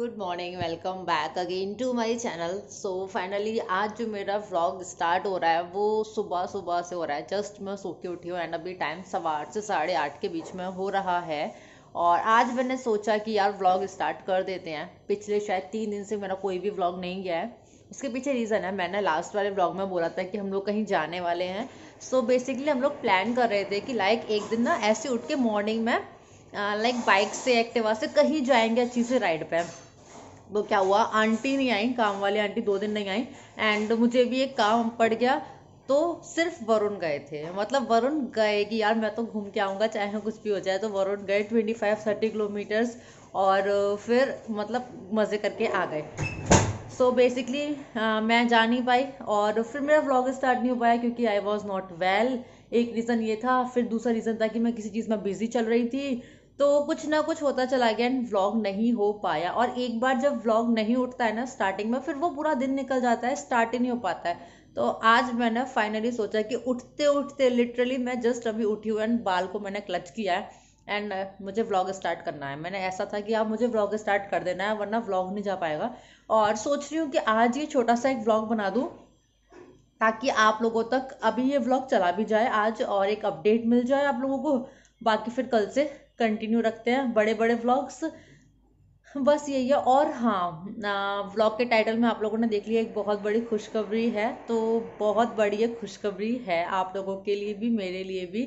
Good morning welcome back again to my channel so finally आज जो मेरा vlog start हो रहा है, वो सुबह सुबह से हो रहा है। जस्ट मैं सो के उठी हूँ एंड अभी टाइम सवा आठ से साढ़े आठ के बीच में हो रहा है। और आज मैंने सोचा कि यार व्लॉग स्टार्ट कर देते हैं। पिछले शायद तीन दिन से मेरा कोई भी व्लॉग नहीं गया है। उसके पीछे रीज़न है, मैंने लास्ट वाले व्लॉग में बोला था कि हम लोग कहीं जाने वाले हैं। सो so बेसिकली हम लोग प्लान कर रहे थे कि लाइक एक दिन ना ऐसे उठ के मॉर्निंग में लाइक बाइक से एक्टिवा से कहीं जाएँगे अच्छी से राइड पे। वो क्या हुआ? आंटी नहीं आई, काम वाली आंटी दो दिन नहीं आई। एंड मुझे भी एक काम पड़ गया तो सिर्फ़ वरुण गए थे। मतलब वरुण गए कि यार मैं तो घूम के आऊँगा, चाहे कुछ भी हो जाए तो वरुण गए ट्वेंटी फाइव थर्टी किलोमीटर्स और फिर मतलब मज़े करके आ गए। सो बेसिकली मैं जा नहीं पाई और फिर मेरा व्लॉग स्टार्ट नहीं हो पाया क्योंकि आई वॉज़ नॉट वेल एक रीज़न ये था, फिर दूसरा रीज़न था कि मैं किसी चीज़ में बिज़ी चल रही थी। तो कुछ ना कुछ होता चला गया एंड व्लॉग नहीं हो पाया। और एक बार जब व्लॉग नहीं उठता है ना स्टार्टिंग में, फिर वो पूरा दिन निकल जाता है स्टार्ट ही नहीं हो पाता है। तो आज मैंने फाइनली सोचा कि उठते उठते लिटरली मैं जस्ट अभी उठी हूँ एंड बाल को मैंने क्लच किया है एंड मुझे व्लॉग स्टार्ट करना है। मैंने ऐसा था कि आप मुझे व्लॉग स्टार्ट कर देना है, वरना व्लॉग नहीं जा पाएगा। और सोच रही हूँ कि आज ये छोटा सा एक व्लॉग बना दूँ ताकि आप लोगों तक अभी ये व्लॉग चला भी जाए, आज और एक अपडेट मिल जाए आप लोगों को। बाकी फिर कल से। कंटिन्यू रखते हैं बड़े बड़े व्लॉग्स बस यही है और हाँ व्लॉग के टाइटल में आप लोगों ने देख लिया, एक बहुत बड़ी खुशखबरी है तो बहुत बड़ी खुशखबरी है आप लोगों के लिए भी, मेरे लिए भी।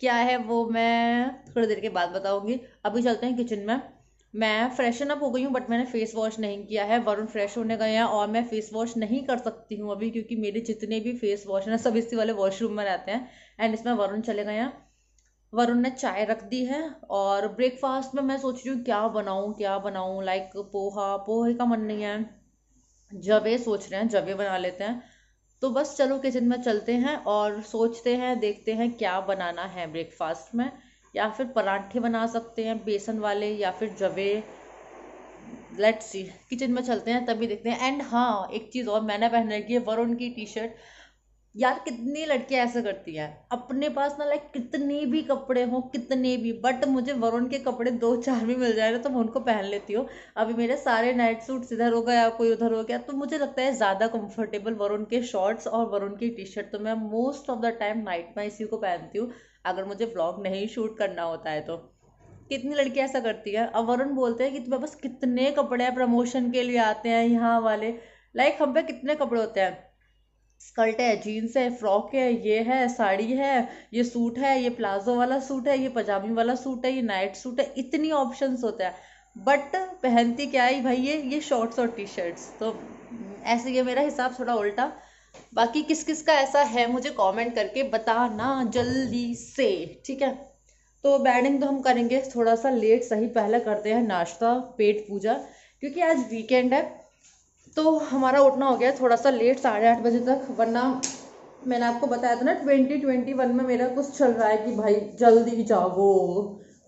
क्या है वो मैं थोड़ी देर के बाद बताऊँगी। अभी चलते हैं किचन में। मैं फ्रेशन अप हो गई हूँ बट मैंने फेस वॉश नहीं किया है। वरुण फ्रेश होने गए हैं और मैं फेस वॉश नहीं कर सकती हूँ अभी, क्योंकि मेरे जितने भी फेस वॉश हैं, सब इसी वाले वॉशरूम में रहते हैं। एंड इसमें वरुण चले गए हैं। वरुण ने चाय रख दी है और ब्रेकफास्ट में मैं सोच रही हूँ, क्या बनाऊँ क्या बनाऊँ? लाइक पोहा, पोहे का मन नहीं है। जवे सोच रहे हैं, जवे बना लेते हैं। तो बस चलो किचन में चलते हैं और सोचते हैं, देखते हैं क्या बनाना है ब्रेकफास्ट में। या फिर पराठे बना सकते हैं बेसन वाले या फिर जवे। लेट्स सी किचन में चलते हैं, तभी देखते हैं। एंड हाँ एक चीज़ और मैंने पहन रखी है, वरुण की टी शर्ट यार कितनी लड़कियाँ ऐसा करती हैं? अपने पास ना लाइक कितने भी कपड़े हों, कितने भी बट मुझे वरुण के कपड़े दो चार भी मिल जाए ना तो मैं उनको पहन लेती हूँ। अभी मेरे सारे नाइट सूट्स इधर हो गया, कोई उधर हो गया तो मुझे लगता है ज़्यादा कंफर्टेबल वरुण के शॉर्ट्स और वरुण की टी शर्ट तो मैं most of the time night में इसी को पहनती हूँ। अगर मुझे ब्लॉग नहीं शूट करना होता है तो। कितनी लड़कियाँ ऐसा करती है? अब वरुण बोलते हैं कि तुम्हें बस कितने कपड़े प्रमोशन के लिए आते हैं, यहाँ वाले। लाइक हम पे कितने कपड़े होते हैं? स्कर्ट है, जीन्स है, फ्रॉक है, ये है, साड़ी है, ये सूट है, ये प्लाजो वाला सूट है, ये पजामी वाला सूट है, ये नाइट सूट है, इतनी ऑप्शंस होते हैं। बट पहनती क्या है भाई ये? ये शॉर्ट्स और टी शर्ट्स तो ऐसे ये मेरा हिसाब थोड़ा उल्टा। बाकी किस किस का ऐसा है मुझे कमेंट करके बताना जल्दी से, ठीक है? तो बैडिंग तो हम करेंगे, थोड़ा सा लेट सही पहले करते हैं नाश्ता, पेट पूजा, क्योंकि आज वीकेंड है। तो हमारा उठना हो गया थोड़ा सा लेट साढ़े आठ बजे तक, वरना मैंने आपको बताया था ना ट्वेंटी ट्वेंटी वन में मेरा कुछ चल रहा है कि भाई, जल्दी जागो।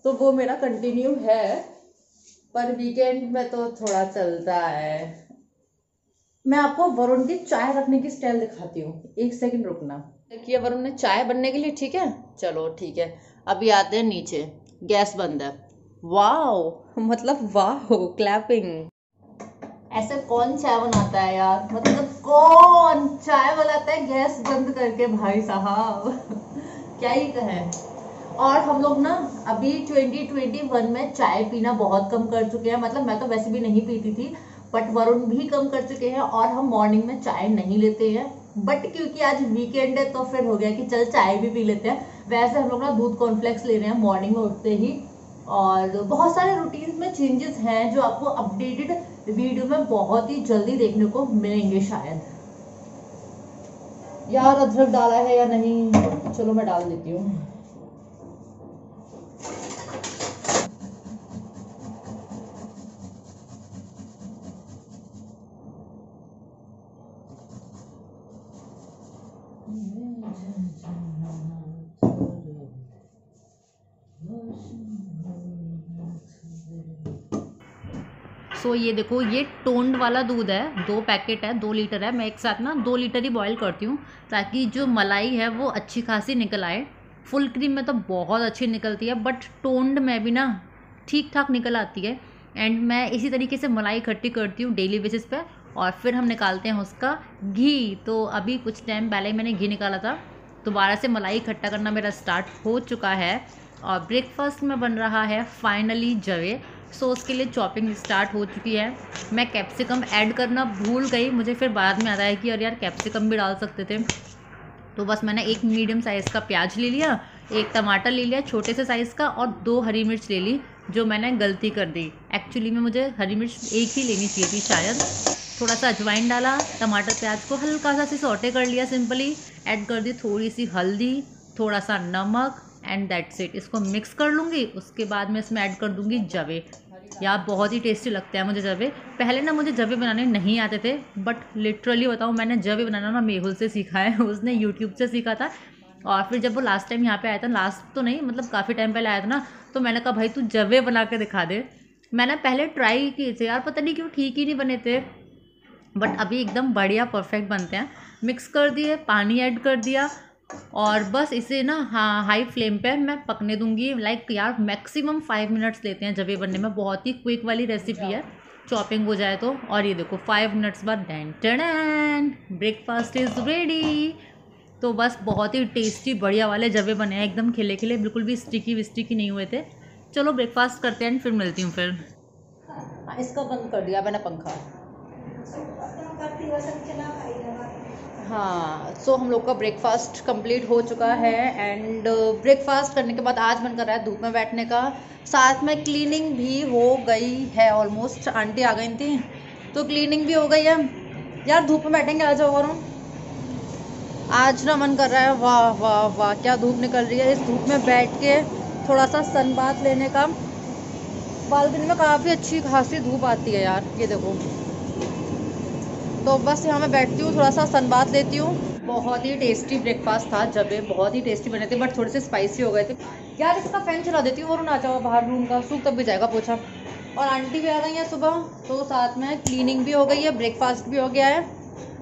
तो वो मेरा कंटिन्यू है, पर वीकेंड में तो थोड़ा चलता है। मैं आपको वरुण की चाय रखने की स्टाइल दिखाती हूँ। एक सेकंड रुकना। देखिए, वरुण ने चाय बनने के लिए ठीक है? चलो, ठीक है। अभी आते हैं नीचे। गैस बंद है। वाह मतलब वाह क्लैपिंग ऐसे कौन चाय बनाता है यार? मतलब कौन चाय बनाता है? गैस बंद करके, भाई साहब। क्या ही कहे। और हम लोग ना, अभी 2021 में चाय पीना बहुत कम कर चुके हैं। मतलब मैं तो वैसे भी नहीं पीती थी बट वरुण भी कम कर चुके हैं और हम मॉर्निंग में चाय नहीं लेते हैं। बट क्योंकि आज वीकेंड है तो फिर हो गया कि चल चाय भी पी लेते हैं। वैसे हम लोग ना दूध कॉर्नफ्लेक्स ले रहे हैं मॉर्निंग में उठते ही। और बहुत सारे रूटीन में चेंजेस हैं जो आपको अपडेटेड वीडियो में बहुत ही जल्दी देखने को मिलेंगे शायद। यार अदरक डाला है या नहीं? चलो मैं डाल देती हूँ। सो ये देखो, ये टोन्ड वाला दूध है, दो पैकेट है, दो लीटर है, मैं एक साथ ना दो लीटर ही बॉयल करती हूँ, ताकि जो मलाई है वो अच्छी खासी निकल आए। फुल क्रीम में तो बहुत अच्छी निकलती है बट टोन्ड में भी ना ठीक ठाक निकल आती है। एंड मैं इसी तरीके से मलाई इकट्ठी करती हूँ डेली बेसिस पे, और फिर हम निकालते हैं उसका घी। तो अभी कुछ टाइम पहले मैंने घी निकाला था। दोबारा से मलाई इकट्ठा करना मेरा स्टार्ट हो चुका है। और ब्रेकफास्ट में बन रहा है फाइनली जवे। सो उसके लिए चॉपिंग स्टार्ट हो चुकी है। मैं कैप्सिकम ऐड करना भूल गई, मुझे फिर बाद में आता है कि यार यार कैप्सिकम भी डाल सकते थे। तो बस मैंने एक मीडियम साइज़ का प्याज ले लिया, एक टमाटर ले लिया, छोटे से साइज़ का और दो हरी मिर्च ले ली, जो मैंने गलती कर दी। एक्चुअली में मुझे हरी मिर्च एक ही लेनी चाहिए थी शायद। थोड़ा सा अजवाइन डाला, टमाटर प्याज को हल्का सा सी सोटे कर लिया सिंपली ऐड कर दी थोड़ी सी हल्दी थोड़ा सा नमक एंड दैट्स इट इसको मिक्स कर लूँगी, उसके बाद मैं इसमें ऐड कर दूँगी जवे। यार, बहुत ही टेस्टी लगता है मुझे जवे। पहले ना मुझे जवे बनाने नहीं आते थे बट लिटरली बताऊँ, मैंने जवे बनाना ना मेहुल से सीखा है, उसने यूट्यूब से सीखा था। और फिर जब वो लास्ट टाइम यहाँ पे आया था लास्ट तो नहीं मतलब काफ़ी टाइम पहले आया था ना तो मैंने कहा, भाई, तू जवे बना के दिखा दे। मैंने पहले ट्राई किए थे यार, पता नहीं क्यों ठीक ही नहीं बने थे। बट अभी एकदम बढ़िया परफेक्ट बनते हैं। मिक्स कर दिए, पानी ऐड कर दिया और बस इसे ना हाँ हाई फ्लेम पे मैं पकने दूँगी। लाइक यार मैक्सिमम फाइव मिनट्स लेते हैं जब ये बनने में। बहुत ही क्विक वाली रेसिपी है। चॉपिंग हो जाए तो। और ये देखो फाइव मिनट्स बाद डैन टैन ब्रेकफास्ट इज़ रेडी तो बस बहुत ही टेस्टी बढ़िया वाले जबे बने हैं। एकदम खिले खिले बिल्कुल भी स्टिकी विस्टिकी नहीं हुए थे। चलो ब्रेकफास्ट करते हैं फिर मिलती हूँ फिर। हाँ, इसका बंद कर दिया मैंने पंखा। हाँ सो so हम लोग का ब्रेकफास्ट कंप्लीट हो चुका है एंड ब्रेकफास्ट uh, करने के बाद आज मन कर रहा है धूप में बैठने का। साथ में क्लीनिंग भी हो गई है ऑलमोस्ट आंटी आ गई थी तो क्लीनिंग भी हो गई है। यार धूप में बैठेंगे आ जाओ और आज ना मन कर रहा है वाह वाह वाह क्या धूप निकल रही है। इस धूप में बैठ के थोड़ा सा सन बात लेने का। बालकनी में काफ़ी अच्छी खासी धूप आती है यार ये देखो। तो बस यहाँ मैं बैठती हूँ, थोड़ा सा सन बात लेती हूँ। बहुत ही टेस्टी ब्रेकफास्ट था, जब बहुत ही टेस्टी बने थे बट थोड़े से स्पाइसी हो गए थे। यार, इसका फ़ैन चला देती हूँ और ना चाहो बाहर रूम का, सूख तब भी जाएगा पोछा। और आंटी भी आ गई हैं सुबह तो साथ में क्लीनिंग भी हो गई है ब्रेकफास्ट भी हो गया है।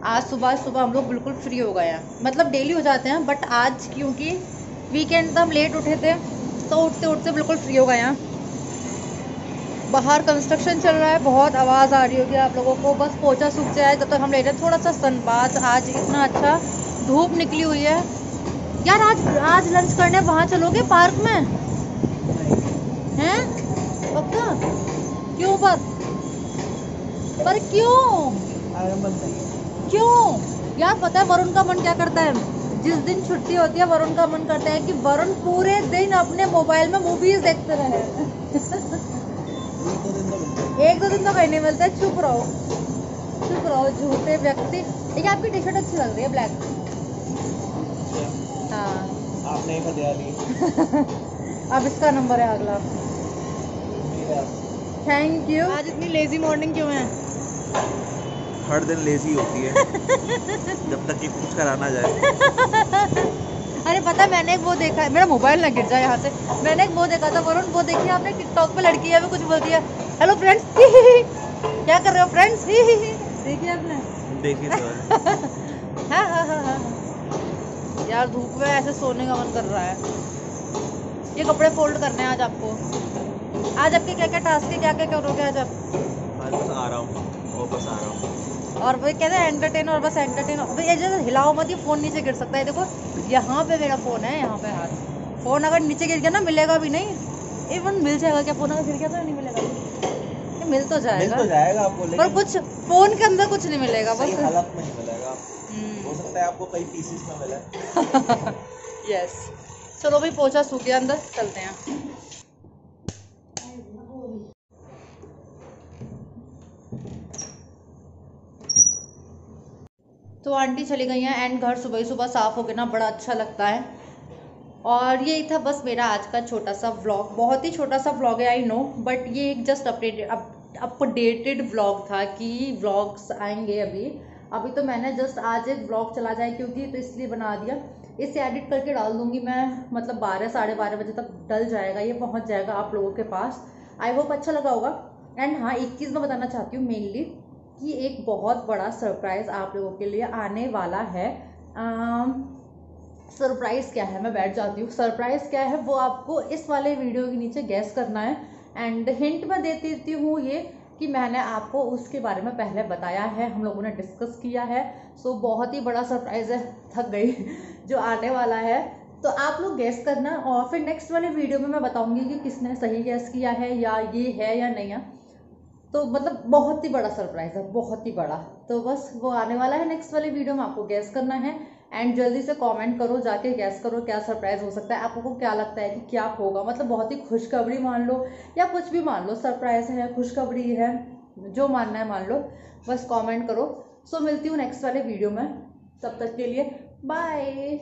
आज सुबह सुबह हम लोग बिल्कुल फ्री हो गए हैं। मतलब डेली हो जाते हैं बट आज क्योंकि वीकेंड तो हम लेट उठे थे तो उठते उठते बिल्कुल फ्री हो गए हैं। बाहर कंस्ट्रक्शन चल रहा है, बहुत आवाज़ आ रही होगी आप लोगों को। बस पोचा सूख जाए जब तक हम ले रहे थोड़ा सा सनबात आज इतना अच्छा धूप निकली हुई है। यार आज आज लंच करने वहाँ चलोगे पार्क में? हैं? पक्का? क्यों पर? पर क्यों? क्यों? यार पता है वरुण का मन क्या करता है? जिस दिन छुट्टी होती है, वरुण का मन करता है कि वरुण पूरे दिन अपने मोबाइल में मूवीज़ देखते रहे। एक दो दिन तो कहीं नहीं मिलता चुप रहो। चुप रहो झूठे व्यक्ति। ठीक है आपकी टी शर्ट अच्छी लग रही है ब्लैक हाँ। आपने दिया अब इसका नंबर है अगला। थैंक यू आज इतनी लेजी मॉर्निंग क्यों है? हर दिन लेजी होती है। जब तक कि कुछ कराना जाए। अरे पता मैंने एक वो देखा मेरा मोबाइल ना गिर जाए यहाँ से। मैंने एक वो देखा था वरुण वो देखिए आपने टिकटॉक पे लड़की है भी कुछ बोलती है। हेलो फ्रेंड्स क्या कर रहे हो फ्रेंड्स देखिए आपने देखिए तो हाँ, हाँ हाँ हाँ यार धूप में ऐसे सोने का मन कर रहा है। ये कपड़े फोल्ड करने हैं आज आपको। आज आपके क्या क्या टास्क है? क्या क्या करोगे आज आप? बस आ रहा हूँ वापस आ रहा हूँ। और वो कहते हैं एंटरटेन और बस एंटरटेन भाई जैसे हिलाओ मत ये फ़ोन नीचे गिर सकता है। देखो यहाँ पे मेरा फ़ोन है यहाँ पे हाथ। फ़ोन अगर नीचे गिर गया ना मिलेगा भी नहीं। इवन मिल जाएगा क्या? फ़ोन अगर गिर गया तो नहीं मिलेगा। मिल तो जाएगा। मिल तो जाएगा आपको लेकिन पर कुछ फ़ोन के अंदर कुछ नहीं मिलेगा बस। हालत में नहीं मिलेगा हम्म। हो सकता है आपको कई पीसेस में मिले। यस चलो भाई पोछा सूख गया अंदर चलते हैं। तो आंटी चली गई हैं एंड घर सुबह सुबह साफ़ हो गया ना बड़ा अच्छा लगता है। और यही था बस मेरा आज का छोटा सा व्लॉग बहुत ही छोटा सा व्लॉग है आई नो बट ये एक जस्ट अपडेटेड अपडेटेड व्लॉग था कि व्लॉग्स आएँगे अभी। अभी तो मैंने जस्ट आज एक व्लॉग चला जाए, क्योंकि तो इसलिए बना दिया। इसे एडिट करके डाल दूँगी मैं मतलब बारह, साढ़े बारह बजे तक डल जाएगा, ये पहुँच जाएगा आप लोगों के पास। आई होप अच्छा लगा होगा। एंड हाँ एक चीज़ मैं बताना चाहती हूँ मेनली कि एक बहुत बड़ा सरप्राइज़ आप लोगों के लिए आने वाला है। सरप्राइज़ क्या है? मैं बैठ जाती हूँ। सरप्राइज़ क्या है? वो आपको इस वाले वीडियो के नीचे गैस करना है। एंड हिंट मैं दे देती हूँ ये कि मैंने आपको उसके बारे में पहले बताया है। हम लोगों ने डिस्कस किया है। सो so, बहुत ही बड़ा सरप्राइज़ है। थक गई जो आने वाला है। तो आप लोग गैस करना। और फिर नेक्स्ट वाले वीडियो में मैं बताऊँगी कि किसने सही गैस किया है या ये है या नहीं है। तो मतलब बहुत ही बड़ा सरप्राइज़ है, बहुत ही बड़ा। तो बस वो आने वाला है नेक्स्ट वाले वीडियो में आपको गैस करना है। एंड जल्दी से कमेंट करो, जाके गैस करो क्या सरप्राइज़ हो सकता है। आपको क्या लगता है कि क्या होगा? मतलब बहुत ही खुशखबरी मान लो, या कुछ भी मान लो सरप्राइज़ है, खुशखबरी है, जो मानना है मान लो। बस कमेंट करो। सो मिलती हूँ नेक्स्ट वाले वीडियो में। तब तक के लिए बाय